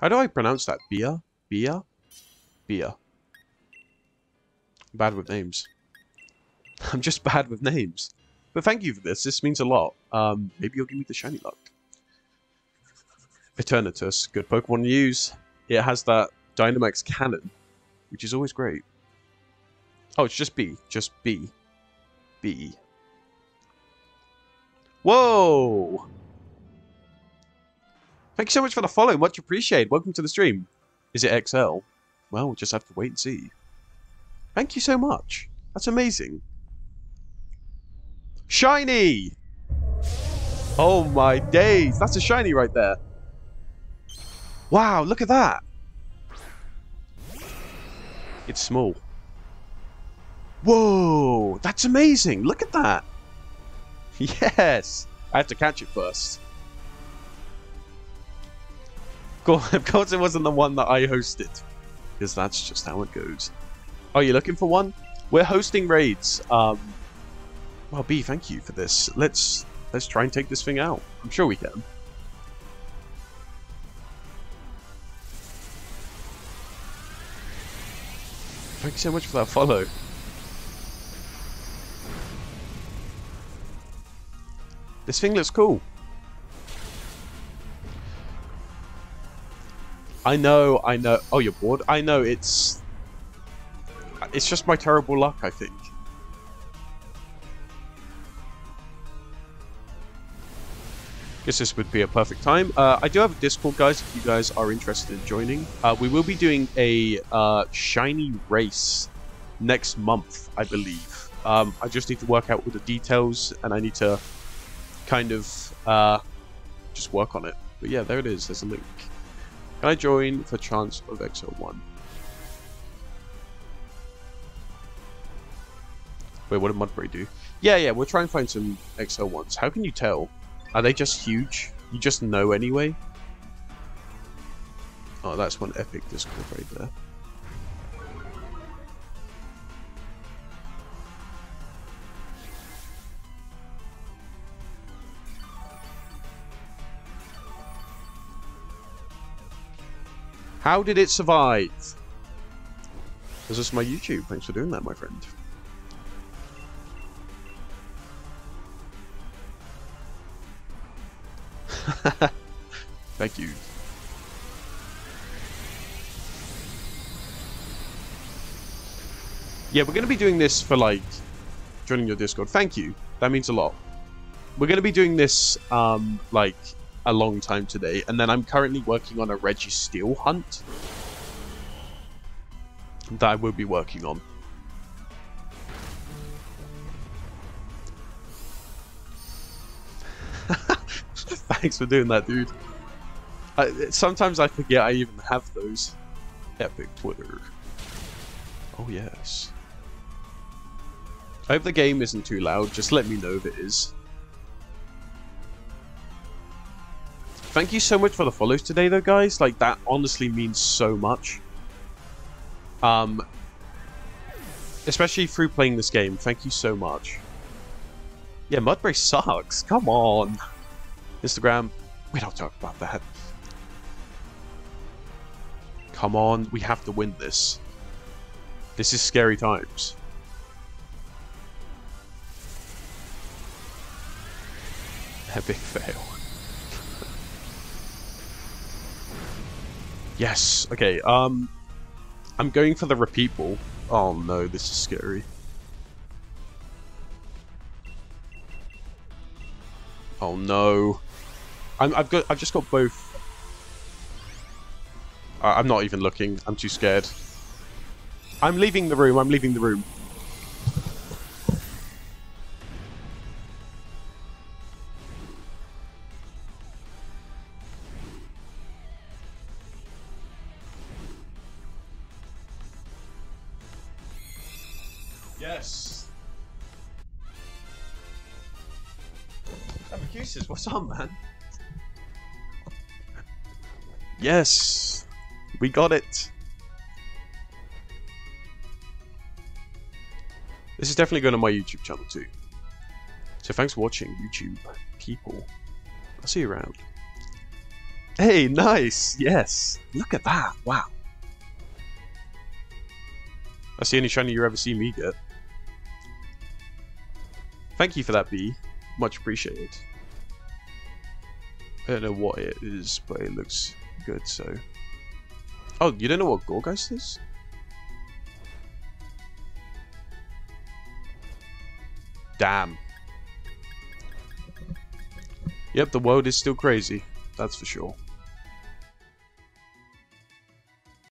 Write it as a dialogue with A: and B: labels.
A: How do I pronounce that? Bia? Bia? Bia. Bad with names. I'm just bad with names. But thank you for this. This means a lot. Um, maybe you'll give me the shiny luck. Eternatus. Good Pokemon to use. It has that Dynamax cannon, which is always great. Oh, it's just B. Just B. B. Whoa! Thank you so much for the follow. Much appreciated. Welcome to the stream. Is it XL? Well, we'll just have to wait and see. Thank you so much. That's amazing. Shiny! Oh my days. That's a shiny right there. Wow, look at that. It's small. Whoa, that's amazing. Look at that. Yes. I have to catch it first. Of course it wasn't the one that I hosted. Because that's just how it goes. Are you looking for one? We're hosting raids. Um, well, B, thank you for this. Let's let's try and take this thing out. I'm sure we can. Thank you so much for that follow. This thing looks cool. I know, I know. Oh, you're bored? I know, it's... It's just my terrible luck, I think. Guess this would be a perfect time. Uh, I do have a Discord, guys, if you guys are interested in joining. Uh, we will be doing a uh, shiny race next month, I believe. Um, I just need to work out all the details, and I need to kind of uh, just work on it. But yeah, there it is. There's a link. Can I join for chance of XO1? Wait, what did Mudbray do? Yeah, yeah, we'll try and find some XL ones. How can you tell? Are they just huge? You just know anyway? Oh, that's one epic Discord right there. How did it survive? This is my YouTube. Thanks for doing that, my friend. Thank you. Yeah, we're going to be doing this for, like, joining your Discord. Thank you. That means a lot. We're going to be doing this, um, like, a long time today, and then I'm currently working on a Registeel hunt that I will be working on. Thanks for doing that, dude. I, sometimes I forget I even have those. Epic Twitter. Oh, yes. I hope the game isn't too loud. Just let me know if it is. Thank you so much for the follows today, though, guys. Like, that honestly means so much. Um, especially through playing this game. Thank you so much. Yeah, Mudbray sucks. Come on. Instagram, we don't talk about that. Come on, we have to win this. This is scary times. Epic fail. Yes, okay, um... I'm going for the repeat ball. Oh no, this is scary. Oh no. I'm, I've got. I've just got both. I'm not even looking. I'm too scared. I'm leaving the room. I'm leaving the room. Yes. Amacusis, what's up, man? Yes, we got it. This is definitely going on my YouTube channel too. So thanks for watching, YouTube people. I'll see you around. Hey, nice. Yes. Look at that. Wow. That's the only shiny you ever see me get. Thank you for that, B. Much appreciated. I don't know what it is, but it looks good, so... Oh, you don't know what Gourgeist is? Damn. Yep, the world is still crazy. That's for sure.